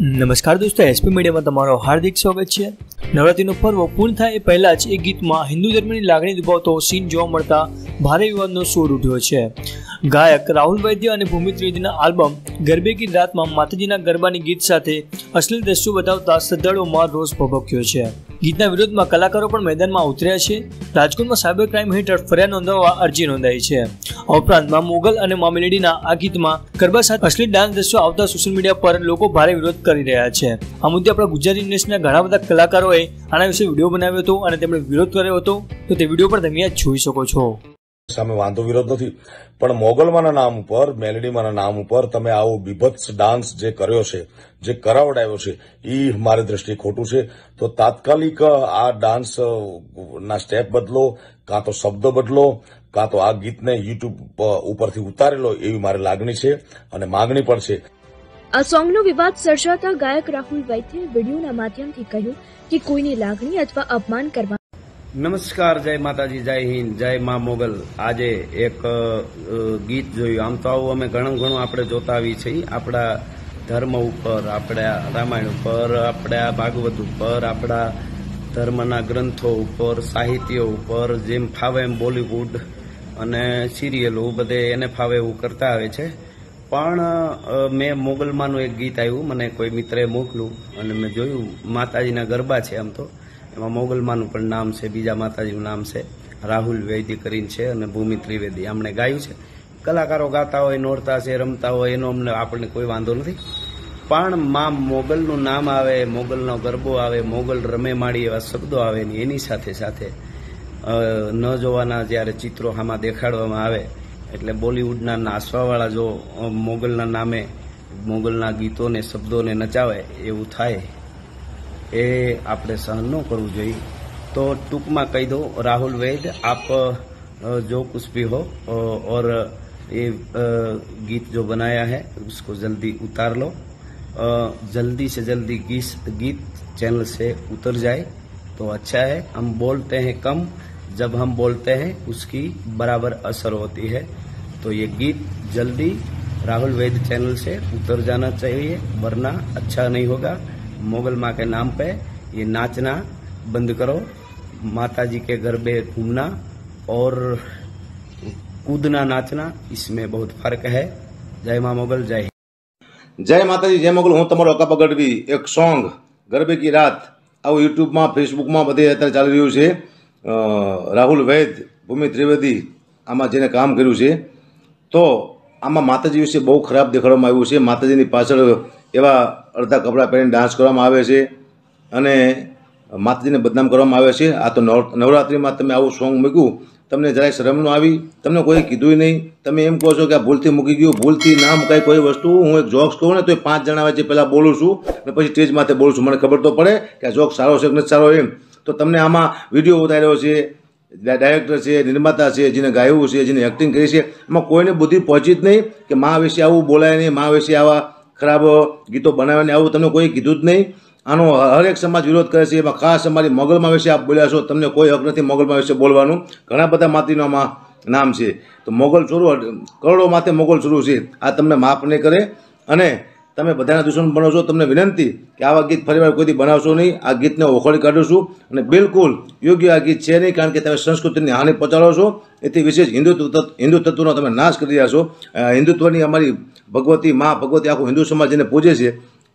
નમસ્કાર દોસ્તો, એસપી મીડિયામાં તમારો હાર્દિક સ્વાગત છે. નવરાત્રીનો પર્વ પૂર્ણ થાય એ પહેલા જ એ ગીતમાં હિન્દુ ધર્મની લાગણી દુભાવતો સીન જોવા મળતા ભારે વિવાદનો સૂર ઉઠ્યો છે. ગાયક રાહુલ વૈદ્ય અને ભૂમિ ત્રિવેદીના આલ્બમ ગરબે કી રાતમાં માતાજીના ગરબાની ગીત સાથે અશ્લીલ દ્રશ્યો બતાવતા શ્રદ્ધાળુઓમાં રોષ ભભક્યો છે. ગીતના વિરોધમાં કલાકારો પણ મેદાનમાં ઉતર્યા છે. રાજકોટમાં સાયબર ક્રાઇમ હેઠળ ફરિયાદ નોંધાવવા અરજી નોંધાઈ છે. ઉપરાંતમાં મોગલ અને મામેલેડીના આ ગીતમાં ગરબા સાથે અશ્લીલ ડાન્સ દ્રશ્યો આવતા સોશિયલ મીડિયા પર લોકો ભારે વિરોધ કરી રહ્યા છે. આ મુદ્દે આપણા ગુજરાતી ઇન્ડસ્ટ્રીના ઘણા બધા કલાકારોએ આના વિશે વીડિયો બનાવ્યો હતો અને તેમણે વિરોધ કર્યો હતો. તો તે વીડિયો પણ તમે જોઈ શકો છો. સામે વાંધો વિરોધ નથી. પણ મોગલમાના નામ ઉપર મેલડીમાના નામ ઉપર તમે આવો બીભત્સ ડાન્સ જે કર્યો છે, જે કરાવડાયો છે એ મારી દ્રષ્ટિએ ખોટું છે. તો તાત્કાલિક આ ડાન્સ ના સ્ટેપ બદલો, કાં તો શબ્દ બદલો, કાં તો આ ગીતને યુટ્યુબ ઉપરથી ઉતારેલો એવી મારી લાગણી છે અને માગણી પણ છે. આ સોંગનો વિવાદ સર્જાતા ગાયક રાહુલ વૈદ્યે વિડીયોના માધ્યમથી કહ્યું કે કોઈની લાગણી અથવા અપમાન કરવા નમસ્કાર, જય માતાજી, જય હિન્દ, જય મા મોગલ. આજે એક ગીત જોયું. આમ તો આવું અમે ઘણું ઘણું આપણે જોતા આવી છીએ. આપણા ધર્મ ઉપર, આપણા રામાયણ ઉપર, આપણા ભાગવત ઉપર, આપણા ધર્મના ગ્રંથો ઉપર, સાહિત્ય ઉપર, જેમ ફાવે એમ બોલિવૂડ અને સિરિયલો બધે એને ફાવે એવું કરતા આવે છે. પણ મેં મોગલમાંનું એક ગીત આવ્યું. મને કોઈ મિત્રે મોકલું અને મેં જોયું, માતાજીના ગરબા છે આમ તો. એમાં મોગલમાનું પણ નામ છે, બીજા માતાજીનું નામ છે, રાહુલ વૈદ્ય કરીને છે અને ભૂમિ ત્રિવેદી. આમણે ગાયું છે. કલાકારો ગાતા હોય, નોરતા છે, રમતા હોય, એનો અમને આપણને કોઈ વાંધો નથી. પણ માં મોગલનું નામ આવે, મોગલનો ગરબો આવે, મોગલ રમે માળી એવા શબ્દો આવે ને એની સાથે સાથે ન જોવાના જ્યારે ચિત્રો આમાં દેખાડવામાં આવે, એટલે બોલિવૂડના નાસવાવાળા જો મોગલના નામે મોગલના ગીતોને, શબ્દોને નચાવે, એવું થાય. એ આપણે સહન ન કરવું જોઈએ તો ટૂંકમાં કહી દો राहुल वैद आप अ, जो कुछ भी हो अ, और ये अ, गीत जो बनाया है उसको जल्दी उतार लो अ, जल्दी से जल्दी गीत गीत चैनल से उतर जाए तो अच्छा है हम बोलते हैं कम जब हम बोलते हैं उसकी बराबर असर होती है तो ये गीत जल्दी राहुल वैद चैनल से उतर जाना चाहिए वरना अच्छा नहीं होगा मोगल माँ के नाम पे ये नाचना बंद करो माता जी के गरबे घूमना और कूदना नाचना इसमें बहुत फर्क है जय माँ मोगल जय हिंद। જય માતાજી જય મોગલ હું તમારો અકાપા ગઢવી એક સોંગ ગરબે કી રાત આવું યુટ્યુબમાં ફેસબુકમાં બધે અત્યારે ચાલી રહ્યું છે અ, રાહુલ વૈદ ભૂમિ ત્રિવેદી આમાં જેને કામ કર્યું છે તો આમાં માતાજી વિશે બહુ ખરાબ દેખાડવામાં આવ્યું છે માતાજીની પાછળ એવા અડધા કપડાં પહેરીને ડાન્સ કરવામાં આવે છે અને માતાજીને બદનામ કરવામાં આવે છે. આ તો નવ નવરાત્રિમાં તમે આવું સોંગ મૂક્યું, તમને જરાય શરમ ન આવી, તમને કોઈ કીધું નહીં. તમે એમ કહો છો કે આ ભૂલથી મૂકી ગયું, ભૂલથી ના મુકાય કોઈ વસ્તુ. હું એક જોક્સ કહું ને તો એ પાંચ જણા વચ્ચે પહેલાં બોલું છું અને પછી સ્ટેજ માથે બોલું છું. મને ખબર તો પડે કે આ જોક સારો છે કે સારો એમ. તો તમને આમાં વીડિયો ઉતાર્યો છે ડાયરેક્ટર છે, નિર્માતા છે, જેને ગાયું છે, જેને એક્ટિંગ કરી છે. એમાં કોઈને બુદ્ધિ પહોંચી જ નહીં કે મા વિશે આવું બોલાય નહીં, મા વિશે આવા ખરાબ ગીતો બનાવ્યા આવું તમને કોઈ કીધું જ નહીં આનો હરેક સમાજ વિરોધ કરે છે એમાં ખાસ અમારી મોગલમાં વિશે આપ બોલ્યા છો તમને કોઈ હક નથી મોગલમાં વિશે બોલવાનું ઘણા બધા માતીનું આમાં નામ છે તો મોગલ ચોરું કરોડો માથે મોગલ ચોરું છે આ તમને માફ નહીં કરે અને તમે બધાના દુશ્મન બનો છો તમને વિનંતી કે આવા ગીત ફરીવાર કોઈથી બનાવશો નહીં આ ગીતને ઓખડી કાઢું છું અને બિલકુલ યોગ્ય આ ગીત છે નહીં કારણ કે તમે સંસ્કૃતિની હાનિ પહોંચાડો છો એથી વિશેષ હિન્દુત્વ તત્વ- હિન્દુ તત્વનો તમે નાશ કરી રહ્યા છો અ, હિન્દુત્વની અમારી ભગવતી મા ભગવતી આખું હિન્દુ સમાજ જેને પૂજે છે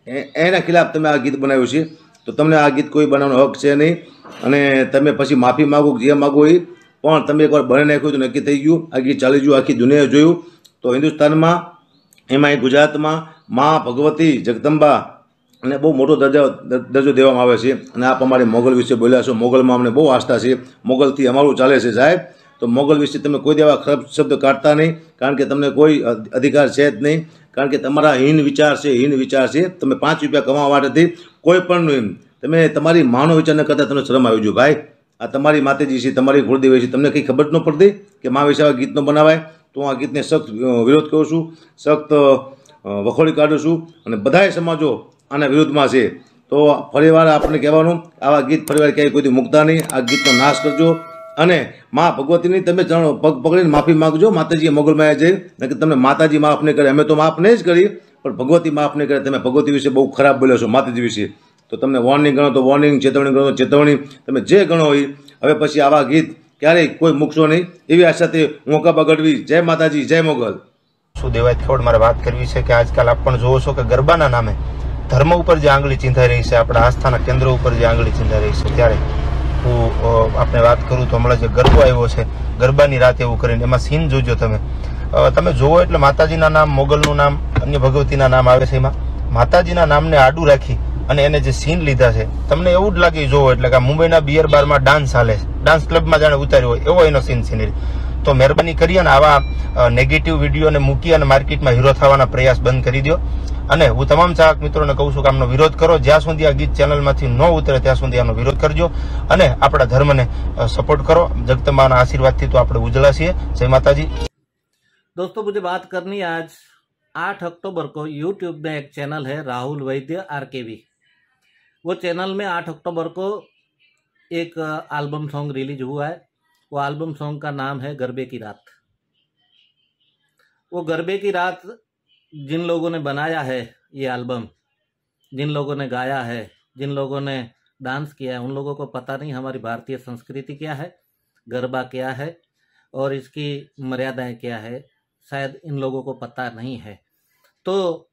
એ- એના ખિલાફ તમે આ ગીત બનાવ્યું છે તો તમને આ ગીત કોઈ બનાવવાનો હક છે નહીં અને તમે પછી માફી માગો કે જે માગો એ પણ તમે એકવાર બની નાખ્યું તો નક્કી થઈ ગયું આ ગીત ચાલી ગયું આખી દુનિયાએ જોયું તો હિન્દુસ્તાનમાં એમાંય ગુજરાતમાં મા ભગવતી જગદંબા અને બહુ મોટો દરજ્જો દરજ્જો દેવામાં આવે છે અને આપ અમારી મોગલ વિશે બોલ્યા છો મોગલમાં અમને બહુ આસ્થા છે મોગલથી અમારું ચાલે છે સાહેબ તો મોગલ વિશે તમે કોઈ દેવા ખરાબ શબ્દ કાઢતા નહીં, કારણ કે તમને કોઈ અધિકાર છે જ નહીં, કારણ કે તમારા હીન વિચાર છે, હીન વિચાર છે, તમે પાંચ રૂપિયા કમાવા માટેથી કોઈ પણ તમે તમારી માનો વિચાર ન કરતા તમને શરમ આવી જોઈએ ભાઈ, આ તમારી માતાજી છે, તમારી કુળદેવી છે, તમને કંઈ ખબર ન પડતી કે મા વિશે આવા ગીતનો બનાવાય. તો આ ગીતને સખ્ત વિરોધ કરું છું, સખ્ત વખોડી કાઢું છું અને બધાય સમાજો આના વિરોધમાં છે. તો ફરીવાર આપણે કહેવાનું, આવા ગીત ફરીવાર ક્યાંય કોઈ દી મૂકતા નહીં, આ ગીતનો નાશ કરજો. અને મા ભગવતીની તમે ચરણ પગ પકડીને માફી માંગજો, માતાજીએ મોગલમાયા જઈ કે તમને માતાજી માફ નહીં કરે, અમે તો માફ નહીં જ કરી પણ ભગવતી માફ નહીં કરે, તમે ભગવતી વિશે બહુ ખરાબ બોલ્યો છો માતાજી વિશે. તો તમને વોર્નિંગ ગણો, તો વોર્નિંગ ચેતવણી ગણો ચેતવણી. તમે જે ગણો હોય, હવે પછી આવા ગીત ક્યારેય કોઈ મૂકશો નહીં. એવી આશાથી હું બગડવી જય માતાજી, જય મોગલ. શું દેવાય થોડ મારે વાત કરવી છે કે આજકાલ આપ પણ જોવો છો કે ગરબાના નામે ધર્મ ઉપર જે આંગળી ચીંધાઈ રહી છે, આપણા આસ્થાના કેન્દ્રો ઉપર જે આંગળી ચીંધાઈ રહી છે, ત્યારે હું આપણે વાત કરું તો હમણાં જે ગરબો આવ્યો છે, ગરબાની રાત એવું કરીને, એમાં સીન જોજો તમે. તમે જોવો એટલે માતાજીના નામ, મોગલનું નામ, અન્ય ભગવતીના નામ આવે છે એમાં. માતાજીના નામને આડું રાખી અને એને જે સીન લીધા છે, તમને એવું જ લાગે જોવો એટલે કે મુંબઈના બિયર બારમાં ડાન્સ હાલે છે. ડાન્સ ક્લબમાં જાણે ઉતાર્યો હોય, એવો એનો સીન સિનરી તો મહેરબાની કરી અને આવા નેગેટિવ વિડીયોને મૂકી અને માર્કેટમાં હીરો થવાના પ્રયાસ બંધ કરી દો અને હું તમામ ચાહક મિત્રોને કહું છું કે આમનો વિરોધ કરો જ્યાં સુધી આ ગીત ચેનલમાંથી ન ઉતરે ત્યાં સુધી આનો વિરોધ કરજો અને આપણા ધર્મને સપોર્ટ કરો જગદંબાના આશીર્વાદથી તો આપણે ઉજળા છીએ જય માતાજી दोस्तों मुझे बात करनी है आज आठ अक्टूबर को यूट्यूब में एक चैनल है राहुल वैद्य आरकेवी वो चैनल में आठ अक्टूबर को एक एल्बम सॉन्ग रिलीज हुआ है वो एल्बम सॉन्ग का नाम है गरबे की रात वो गरबे की रात जिन लोगों ने बनाया है ये एल्बम जिन लोगों ने गाया है, जिन लोगों ने डांस किया है, उन लोगों को पता नहीं हमारी भारतीय संस्कृति क्या है, गरबा क्या है और इसकी मर्यादाएँ क्या है, शायद इन लोगों को पता नहीं है। तो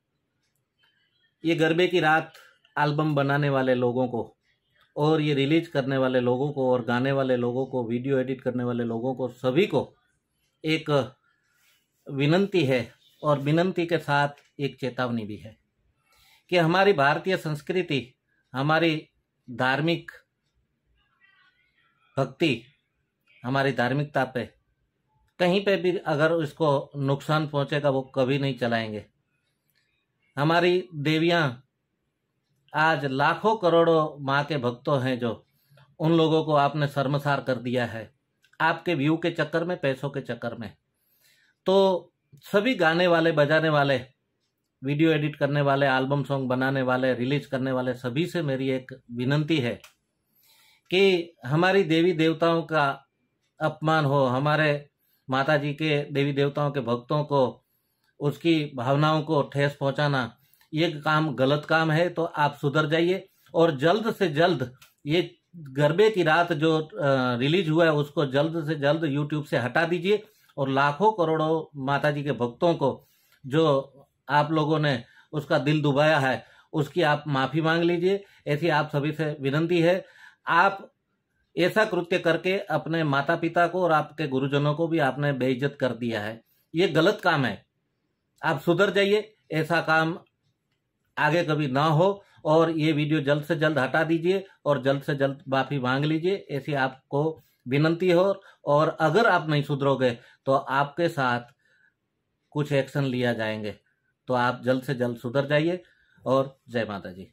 ये गरबे की रात एल्बम बनाने वाले लोगों को और ये रिलीज़ करने वाले लोगों को और गाने वाले लोगों को वीडियो एडिट करने वाले लोगों को, सभी को एक विनंती है और विनंती के साथ एक चेतावनी भी है कि हमारी भारतीय संस्कृति, हमारी धार्मिक भक्ति, हमारी धार्मिकता पे, कहीं पे भी अगर उसको नुकसान पहुंचेगा, वो कभी नहीं चलाएँगे। हमारी देवियाँ आज लाखों करोड़ों माँ के भक्तों हैं जो उन लोगों को आपने शर्मसार कर दिया है। आपके व्यू के चक्कर में, पैसों के चक्कर में। तो सभी गाने वाले, बजाने वाले, वीडियो एडिट करने वाले एल्बम सॉन्ग बनाने वाले रिलीज़ करने वाले, सभी से मेरी एक विनंती है कि हमारी देवी देवताओं का अपमान हो, हमारे माता जी के, देवी देवताओं के भक्तों को, उसकी भावनाओं को ठेस पहुंचाना, ये काम गलत काम है तो आप सुधर जाइए और जल्द से जल्द ये गरबे की रात जो रिलीज़ हुआ है, उसको जल्द से जल्द यूट्यूब से हटा दीजिए। और लाखों करोड़ों माता जी के भक्तों को जो आप लोगों ने उसका दिल दुबाया है, उसकी आप माफ़ी मांग लीजिए। ऐसी आप सभी से विनंती है, आप ऐसा कृत्य करके अपने माता पिता को और आपके गुरुजनों को भी आपने बेइज्जत कर दिया है। ये गलत काम है। आप सुधर जाइए, ऐसा काम आगे कभी ना हो और ये वीडियो जल्द से जल्द हटा दीजिए और जल्द से जल्द माफ़ी मांग लीजिए। ऐसी आपको विनंती हो और अगर आप नहीं सुधरोगे तो आपके साथ कुछ एक्शन लिया जाएँगे। तो आप जल्द से जल्द सुधर जाइए और जय माता जी